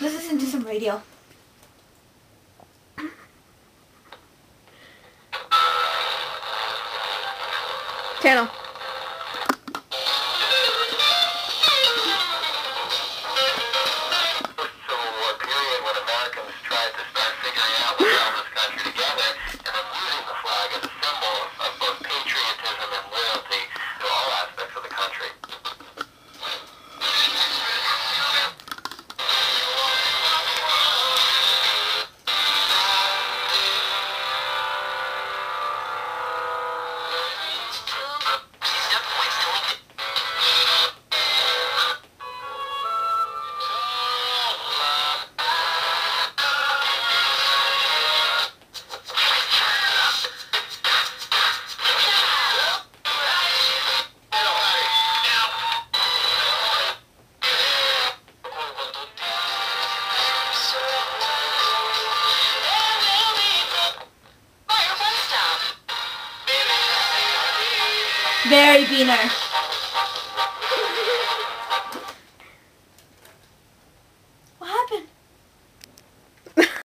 Let's listen to some radio. Channel. Very beaner.